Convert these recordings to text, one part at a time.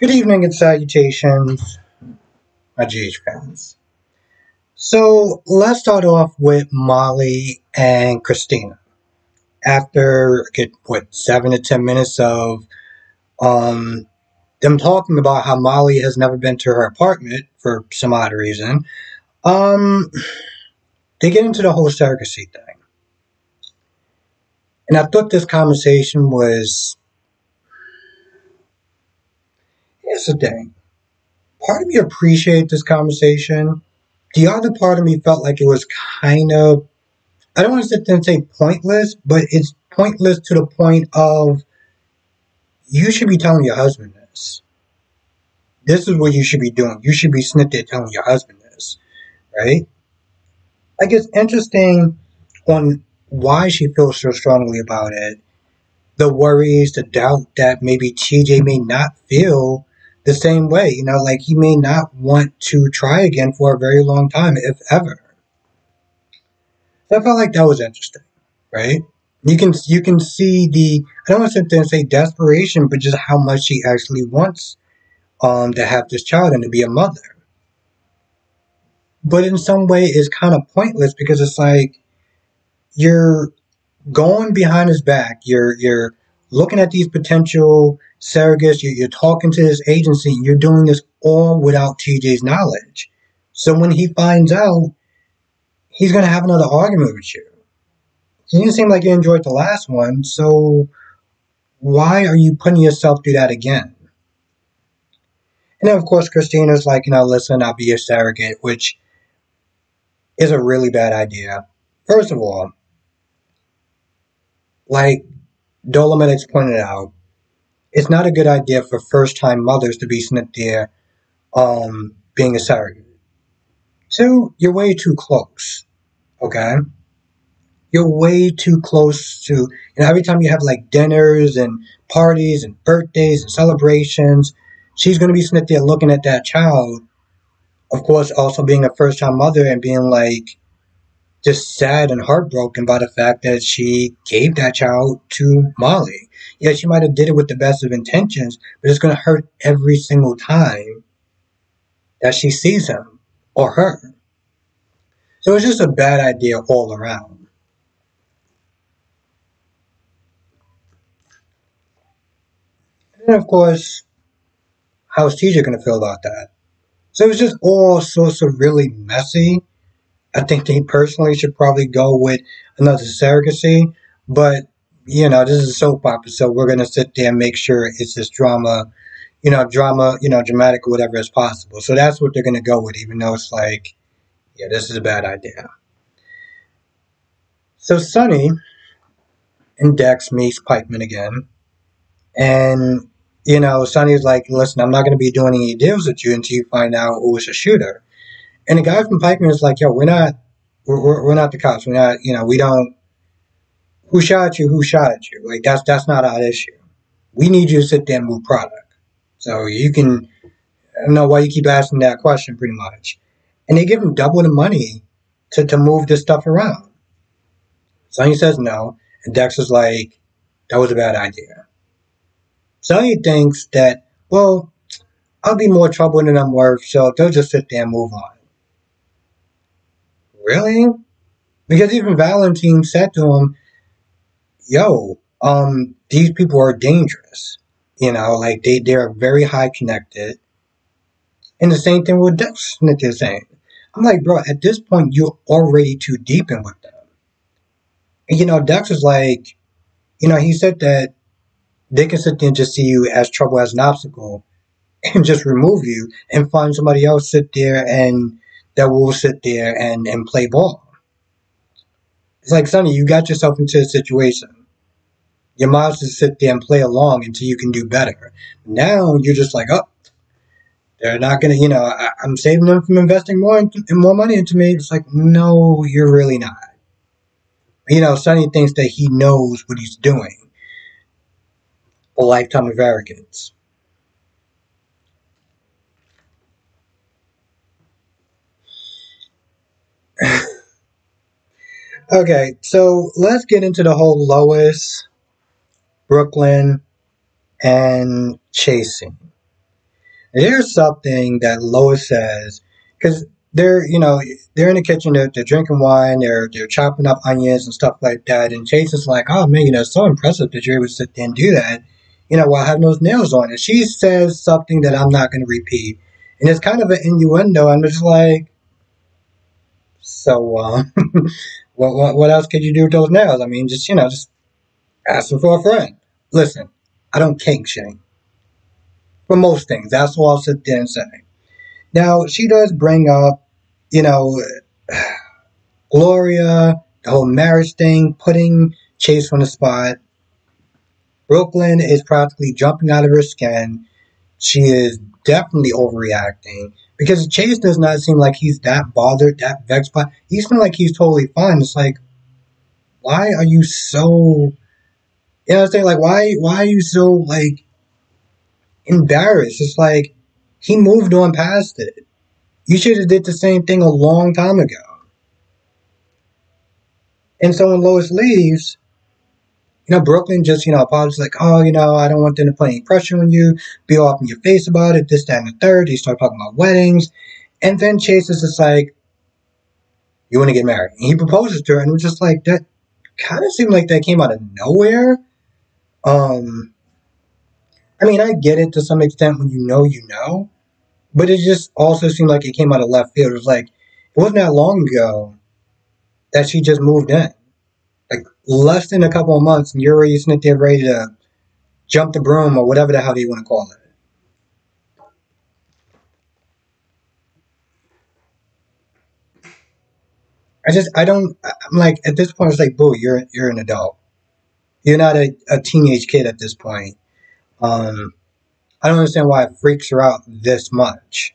Good evening and salutations, my GH fans. So let's start off with Molly and Kristina. After get what seven to ten minutes of um them talking about how Molly has never been to her apartment for some odd reason, um they get into the whole surrogacy thing. And I thought this conversation was here's the thing. Part of me appreciated this conversation. The other part of me felt like it was kind of I don't want to sit there and say pointless, but it's pointless to the point of you should be telling your husband this. This is what you should be doing. You should be sitting there telling your husband this, right? Like guess interesting on why she feels so strongly about it. The worries, the doubt that maybe TJ may not feel the same way. You know, like he may not want to try again for a very long time, if ever. So I felt like that was interesting, right? You can you can see the I don't want to sit there and say desperation, but just how much she actually wants um to have this child and to be a mother. But in some way it's kind of pointless because it's like you're going behind his back, you're you're looking at these potential surrogates, you're, you're talking to this agency, you're doing this all without TJ's knowledge. So when he finds out, he's going to have another argument with you. It didn't seem like you enjoyed the last one, so why are you putting yourself through that again? And then, of course, Kristina's like, you know, listen, I'll be a surrogate, which is a really bad idea. First of all, like Dolomitics pointed out, it's not a good idea for first time mothers to be snipped there um, being a surrogate. Two, you're way too close. Okay? You're way too close to, know, every time you have like dinners and parties and birthdays and celebrations, she's going to be sitting there looking at that child. Of course, also being a first time mother and being like, just sad and heartbroken by the fact that she gave that child to Molly. Yeah, she might have did it with the best of intentions, but it's going to hurt every single time that she sees him or her. So it's just a bad idea all around. And of course, how's TJ going to feel about that? So it was just all sorts of really messy I think they personally should probably go with another surrogacy. But, you know, this is a soap opera, so we're going to sit there and make sure it's as drama, you know, drama, you know, dramatic whatever as possible. So that's what they're going to go with, even though it's like, yeah, this is a bad idea. So Sonny and Dex meets Pikeman again. And, you know, Sonny's like, listen, I'm not going to be doing any deals with you until you find out who's a shooter. And the guy from Pikeman is like, yo, we're not, we're, we're not the cops. We're not, you know, we don't, who shot you, who shot at you? Like, that's, that's not our issue. We need you to sit there and move product. So you can, I don't know why you keep asking that question pretty much. And they give him double the money to, to move this stuff around. Sonny says no. And Dex is like, that was a bad idea. Sonny thinks that, well, I'll be more trouble than I'm worth, so they'll just sit there and move on. Really? Because even Valentine said to him, yo, um, these people are dangerous. You know, like they, they're very high connected. And the same thing with Dex is saying. I'm like, bro, at this point, you're already too deep in with them. And, you know, Dex is like, you know, he said that they can sit there and just see you as trouble as an obstacle and just remove you and find somebody else sit there and that will sit there and, and play ball. It's like, Sonny, you got yourself into a situation. You might as well sit there and play along until you can do better. Now you're just like, oh, they're not going to, you know, I, am saving them from investing more into, more money into me. It's like, no, you're really not. You know, Sonny thinks that he knows what he's doing. A lifetime of arrogance. okay, so let's get into the whole Lois, Brook Lynn, and chasing. There's something that Lois says because they're you know they're in the kitchen they're, they're drinking wine they're they're chopping up onions and stuff like that and Chase is like oh man you know so impressive that you're able to sit there and do that you know while having those nails on and she says something that I'm not going to repeat and it's kind of an innuendo I'm just like so uh, what, what what else could you do with those nails? I mean just you know just ask them for a friend. Listen I don't kink shame. For most things that's what I'll sit there and say. Now, she does bring up, you know, Gloria, the whole marriage thing, putting Chase on the spot. Brook Lynn is practically jumping out of her skin. She is definitely overreacting because Chase does not seem like he's that bothered, that vexed by. He seems like he's totally fine. It's like, why are you so? You know what I'm saying? Like, why? Why are you so like embarrassed? It's like he moved on past it. You should have did the same thing a long time ago. And so when Lois leaves, you know, Brook Lynn just, you know, apologizes like, oh, you know, I don't want them to put any pressure on you, be off in your face about it, this, that, and the third. They start talking about weddings. And then Chase is just like, you want to get married? And he proposes to her, and it was just like, that kind of seemed like that came out of nowhere. Um, I mean, I get it to some extent when you know you know, but it just also seemed like it came out of left field. It was like it wasn't that long ago that she just moved in, like less than a couple of months, and you're already there ready to jump the broom or whatever the hell do you want to call it. I just I don't I'm like at this point it's like boo you're you're an adult you're not a, a teenage kid at this point um, I don't understand why it freaks her out this much.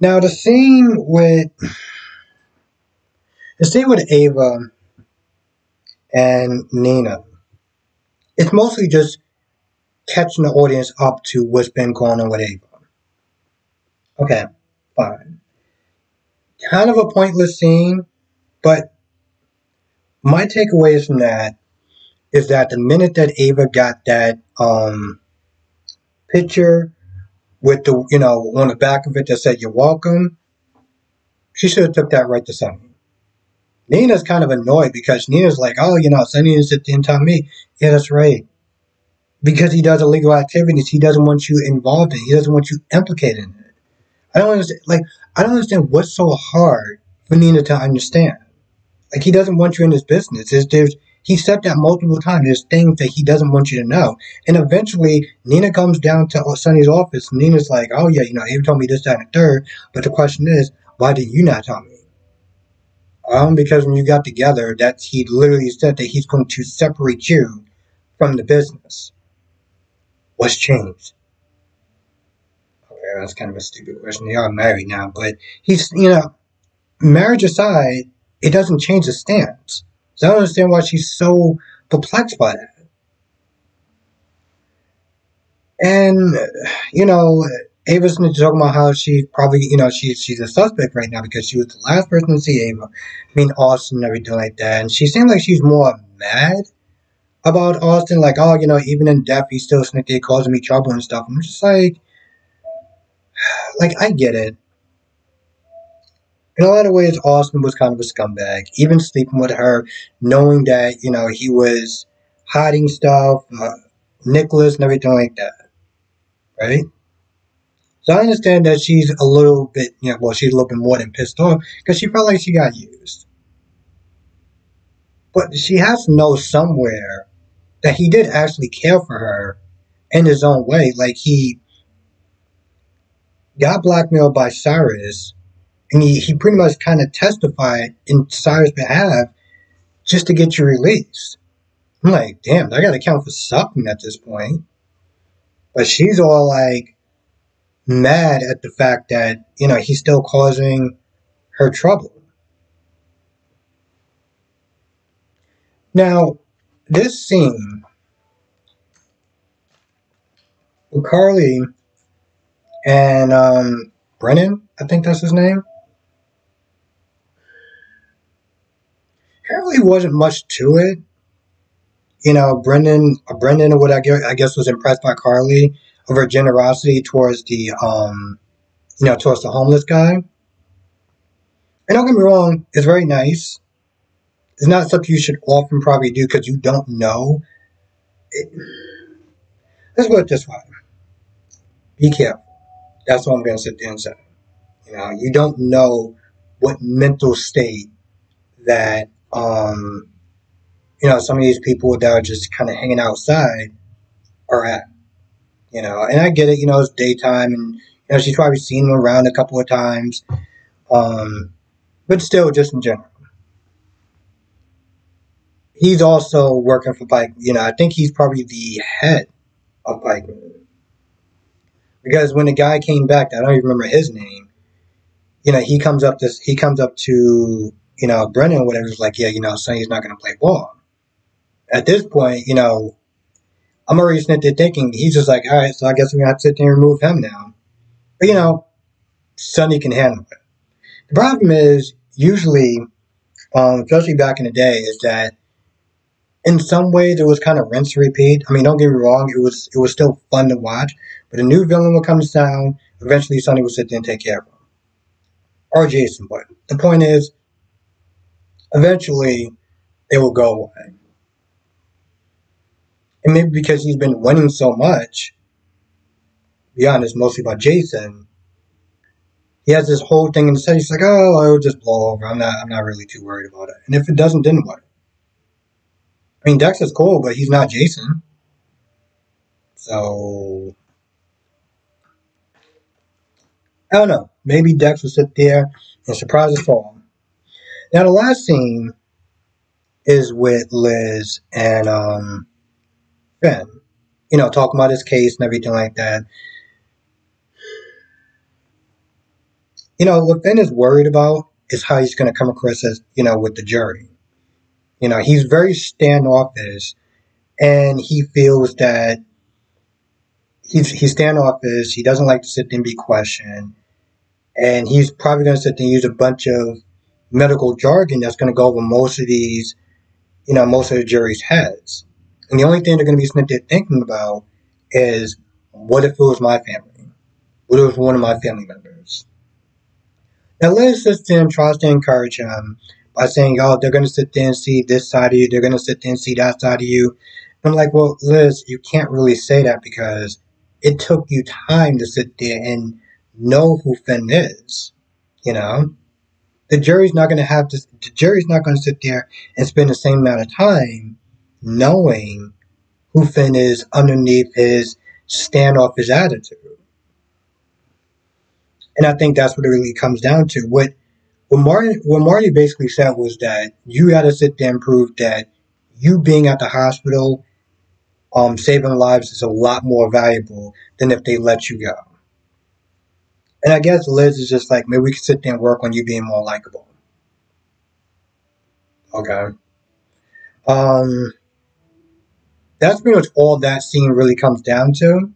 Now the scene with the scene with Ava and Nina, it's mostly just catching the audience up to what's been going on with Ava. Okay, fine. Kind of a pointless scene, but my takeaways from that is that the minute that Ava got that um, picture with the you know on the back of it that said "You're welcome," she should have took that right to Sonny. Nina's kind of annoyed because Nina's like, "Oh, you know, Sonny is at the end time me." Yeah, that's right. Because he does illegal activities, he doesn't want you involved in. it. He doesn't want you implicated in it. I don't understand. Like, I don't understand what's so hard for Nina to understand. Like, he doesn't want you in his business. It's, there's he said that multiple times. There's things that he doesn't want you to know. And eventually, Nina comes down to Sonny's office. Nina's like, oh, yeah, you know, he told me this, that, and the third. But the question is, why did you not tell me? Um, because when you got together, that he literally said that he's going to separate you from the business. What's changed? Okay, that's kind of a stupid question. They are married now, but he's, you know, marriage aside, it doesn't change the stance. So I don't understand why she's so perplexed by that. And, you know, Ava's talking about how she probably, you know, she, she's a suspect right now because she was the last person to see Ava, I mean, Austin and everything like that. And she seemed like she's more mad about Austin, like, oh, you know, even in death, he's still sneaky, causing me trouble and stuff. I'm just like, like, I get it in a lot of ways, Austin was kind of a scumbag. Even sleeping with her, knowing that, you know, he was hiding stuff, uh, Nikolas and everything like that. Right? So I understand that she's a little bit, you know, well, she's a little bit more than pissed off because she felt like she got used. But she has to know somewhere that he did actually care for her in his own way. Like he got blackmailed by Cyrus and he, he pretty much kind of testified in Cyrus' behalf just to get you released. I'm like, damn, I gotta count for something at this point. But she's all like mad at the fact that, you know, he's still causing her trouble. Now, this scene with Carly and um, Brennan, I think that's his name. really wasn't much to it. You know, Brendan, Brendan, what I guess, I guess was impressed by Carly. Of her generosity towards the um, you know, towards the homeless guy. And don't get me wrong, it's very nice. It's not something you should often probably do because you don't know. It, let's put it this way. Be careful. That's what I'm going to sit there and say. You know, you don't know what mental state that, um, you know, some of these people that are just kind of hanging outside are at. You know, and I get it, you know, it's daytime and, you know, she's probably seen him around a couple of times. Um, but still, just in general. He's also working for Pike. You know, I think he's probably the head of Pike. Because when the guy came back, I don't even remember his name. You know, he comes up this. He comes up to you know Brennan or whatever. He's like, yeah, you know, Sonny's not going to play ball. At this point, you know, I'm already sitting there thinking he's just like, all right, so I guess we're gonna have to sit there and remove him now. But you know, Sonny can handle it. The problem is usually, um, especially back in the day, is that in some ways it was kind of rinse and repeat. I mean, don't get me wrong, it was it was still fun to watch, but a new villain would come to town. Eventually, Sonny would sit there and take care of him, or Jason. But the point is, eventually, it will go away. And maybe because he's been winning so much, be honest, mostly about Jason, he has this whole thing in his head. He's like, "Oh, it'll just blow over. I'm not. I'm not really too worried about it. And if it doesn't, then what? I mean, Dex is cool, but he's not Jason. So I don't know. Maybe Dex will sit there and surprise us all. Now, the last scene is with Liz and um, Finn. You know, talking about his case and everything like that. You know, what Finn is worried about is how he's going to come across as, you know, with the jury. You know, he's very standoffish and he feels that he's, he's standoffish. He doesn't like to sit there and be questioned and he's probably going to sit there and use a bunch of medical jargon that's going to go over most of these, you know, most of the jury's heads. And the only thing they're going to be sitting there thinking about is, what if it was my family? What if it was one of my family members? Now, Liz and tries to encourage him by saying, oh, they're going to sit there and see this side of you, they're going to sit there and see that side of you. I'm like, well, Liz, you can't really say that because it took you time to sit there and know who Finn is. You know, the jury's not going to have to. The jury's not going to sit there and spend the same amount of time knowing who Finn is underneath his standoffish attitude. And I think that's what it really comes down to. What what Marty what Marty basically said was that you got to sit there and prove that you being at the hospital, um, saving lives is a lot more valuable than if they let you go. And I guess Liz is just like, maybe we can sit there and work on you being more likable. Okay. Um, that's pretty much all that scene really comes down to.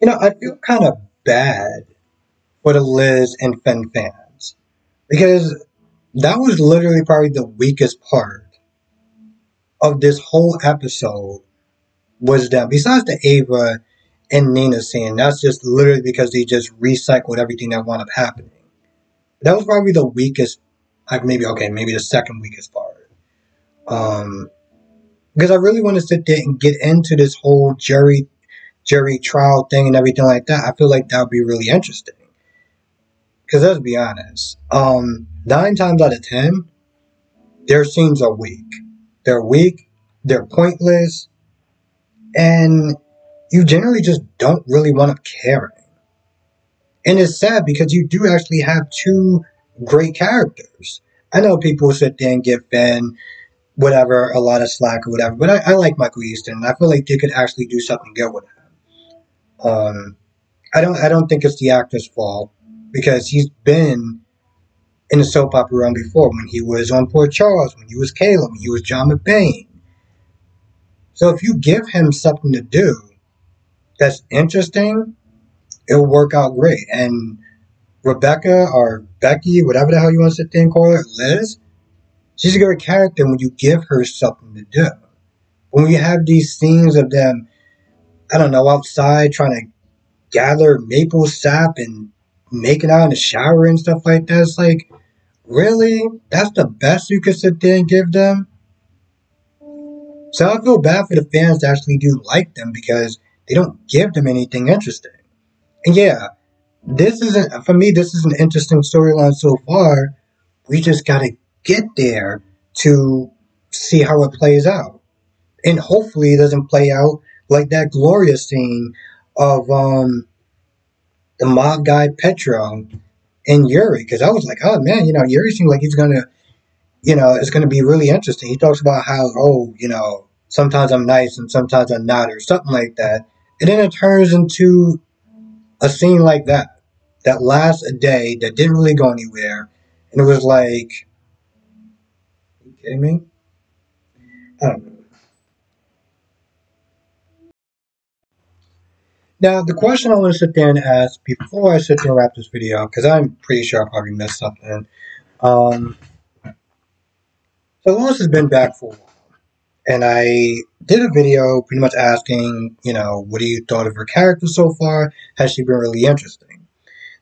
You know, I feel kind of bad for the Liz and Finn fans because that was literally probably the weakest part of this whole episode was that besides the Ava and Nina scene, that's just literally because they just recycled everything that wound up happening. That was probably the weakest, like maybe okay, maybe the second weakest part. Um, because I really want to sit there and get into this whole jury jury trial thing and everything like that. I feel like that would be really interesting. Because let's be honest, um, nine times out of ten, their scenes are weak. They're weak, they're pointless, and you generally just don't really want to caring. And it's sad because you do actually have two great characters. I know people sit there and give Ben whatever a lot of slack or whatever, but I, I like Michael Easton. I feel like they could actually do something good with him. Um, I don't I don't think it's the actor's fault because he's been in the soap opera realm before when he was on Port Charles, when he was Caleb, when he was John McBain. So if you give him something to do that's interesting, it'll work out great. And Rebecca or Becky, whatever the hell you want to sit there and call her, Liz, She's a great character when you give her something to do. When we have these scenes of them, I don't know, outside trying to gather maple sap and making out in the shower and stuff like that, it's like, really? That's the best you could sit there and give them? So I feel bad for the fans that actually do like them because they don't give them anything interesting. Yeah, this isn't for me. This is an interesting storyline so far. We just gotta get there to see how it plays out, and hopefully it doesn't play out like that glorious scene of um the mob guy Petro and Yuri. Because I was like, oh man, you know, Yuri seems like he's gonna, you know, it's gonna be really interesting. He talks about how, oh, you know, sometimes I'm nice and sometimes I'm not, or something like that. And then it turns into a scene like that that lasts a day that didn't really go anywhere. And it was like, you kidding me? I don't know. Now, the question I want to sit there and ask before I sit there and wrap this video, because I'm pretty sure I probably missed something. Um, so Lois has been back for a while. And I did a video pretty much asking, you know, what do you thought of her character so far? Has she been really interesting?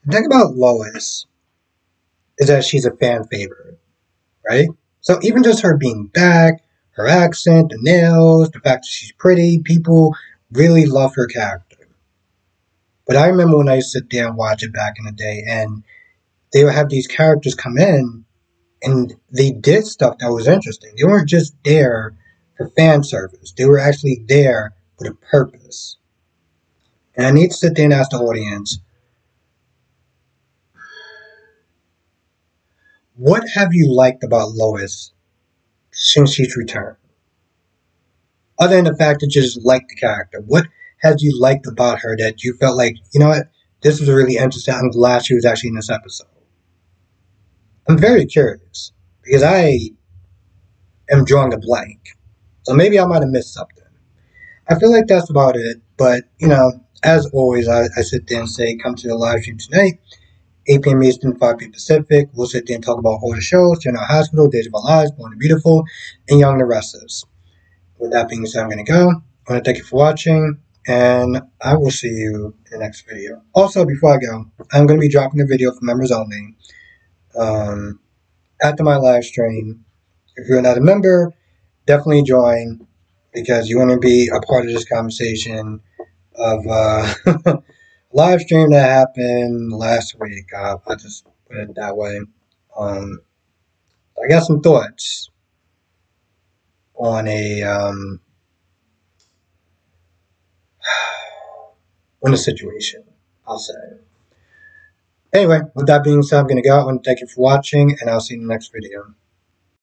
The thing about Lois is that she's a fan favorite, right? So even just her being back, her accent, the nails, the fact that she's pretty, people really love her character. But I remember when I used to sit there and watch it back in the day, and they would have these characters come in, and they did stuff that was interesting. They weren't just there for fan service. They were actually there with a purpose. And I need to sit there and ask the audience, what have you liked about Lois since she's returned? Other than the fact that you just like the character, what has you liked about her that you felt like, you know what, this was really interesting. I'm glad she was actually in this episode. I'm very curious because I am drawing a blank. So maybe I might have missed something. I feel like that's about it. But, you know, as always, I, I sit there and say, come to the live stream tonight. 8 p.m. Eastern, 5 p.m. Pacific. We'll sit there and talk about all the shows, General Hospital, Days of Our Lives, Bold and Beautiful, and Young and the Restless. With that being said, I'm going to go. I want to thank you for watching and I will see you in the next video. Also, before I go, I'm going to be dropping a video for members only um, after my live stream. If you're not a member, definitely join because you want to be a part of this conversation of uh, live stream that happened last week. Uh, I'll just put it that way. Um, I got some thoughts on a um, in a situation, I'll say. Anyway, with that being said, I'm going to go. I want to thank you for watching, and I'll see you in the next video.